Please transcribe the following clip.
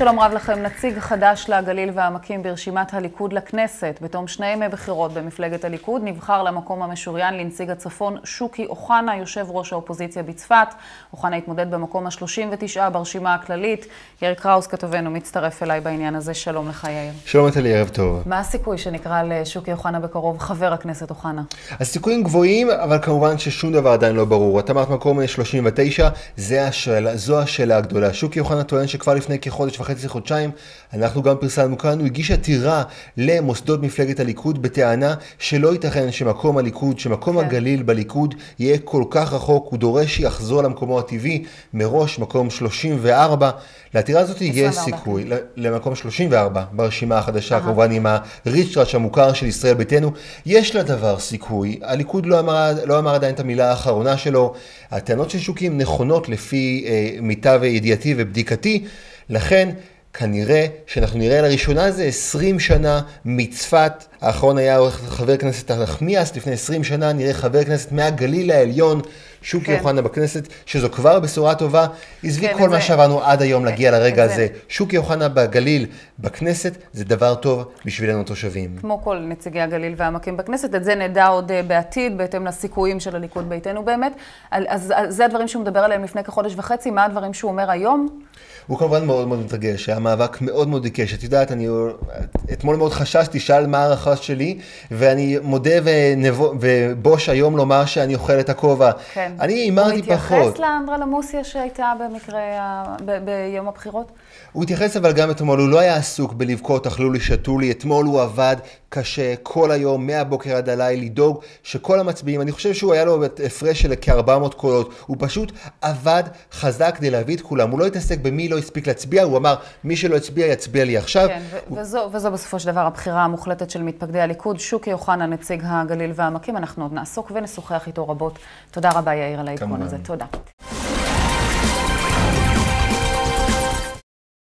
שלום רב לכם. נציג חדש לגליל והעמקים ברשימת הליכוד לכנסת. בתום שני ימי בחירות במפלגת הליכוד נבחר למקום המשוריין לנציג הצפון שוקי אוחנה, יושב ראש האופוזיציה בצפת. אוחנה התמודד במקום ה-39 ברשימה הכללית. יאיר קראוס כתבנו מצטרף אליי בעניין הזה. שלום לך יאיר. שלום נטלי, ערב טוב. מה הסיכוי שנקרא לשוקי אוחנה בקרוב חבר הכנסת אוחנה? הסיכויים גבוהים, אבל כמובן ששום דבר עדיין לא ברור. את אמרת מקום 39, השאלה, זו השאלה הגדולה. שוקי אוחנה טוען שכבר לפני כחודש וחצי, חודשיים, אנחנו גם פרסמנו כאן, הוא הגיש עתירה למוסדות מפלגת הליכוד בטענה שלא ייתכן שמקום הליכוד, שמקום כן. הגליל בליכוד יהיה כל כך רחוק, הוא דורש שיחזור למקומו הטבעי, מראש מקום 34. לעתירה הזאת יש סיכוי. למקום 34 ברשימה החדשה, כמובן עם הריצ'ראץ' המוכר של ישראל ביתנו, יש לדבר סיכוי. הליכוד לא אמר, לא אמר עדיין את המילה האחרונה שלו. הטענות של שוקי הן נכונות לפי אה, מיטב ידיעתי ובדיקתי, לכן כנראה שאנחנו נראה לראשונה איזה 20 שנה מצפת, האחרון היה חבר כנסת נחמיאס, לפני 20 שנה נראה חבר כנסת מהגליל העליון, שוקי כן. אוחנה בכנסת, שזו כבר בשורה טובה. עזבי כן, כל זה... מה שעברנו עד היום להגיע לרגע הזה. שוקי אוחנה בגליל בכנסת זה דבר טוב בשבילנו תושבים. כמו כל נציגי הגליל והעמקים בכנסת, את זה נדע עוד אה, בעתיד, בהתאם לסיכויים של הליכוד ביתנו באמת. אז, אז זה הדברים שהוא מדבר עליהם לפני כחודש וחצי, מה הדברים שהוא אומר היום? הוא כמובן מאוד מאוד מתרגש, היה מאבק מאוד מאוד עיקש. את יודעת, אני אתמול מאוד חששתי, שאל מה ההערכה שלי, ואני מודה ונבו, ובוש היום לומר שאני אוכל את הכובע. כן. אני הימרתי פחות. הוא התייחס לאנדרלמוסיה שהייתה במקרה, ב, ביום הבחירות? הוא התייחס אבל גם אתמול, הוא לא היה עסוק בלבכות, אכלו לי, שתו לי. אתמול הוא עבד קשה כל היום, מהבוקר עד הלילה, לדאוג שכל המצביעים, אני חושב שהוא היה לו הפרש של כ-400 קולות, הוא פשוט עבד חזק כדי להביא את כולם. הוא לא התעסק במי לא הספיק להצביע, הוא אמר, מי שלא הצביע, יצביע לי עכשיו. כן, הוא... וזו, וזו בסופו של דבר הבחירה המוחלטת של מתפקדי הליכוד. שוקי אוחנה, נציג הגליל והעמקים, אנחנו עוד נעסוק ונשוחח איתו רבות. תודה רבה, יאיר, על העדכון הזה. תודה.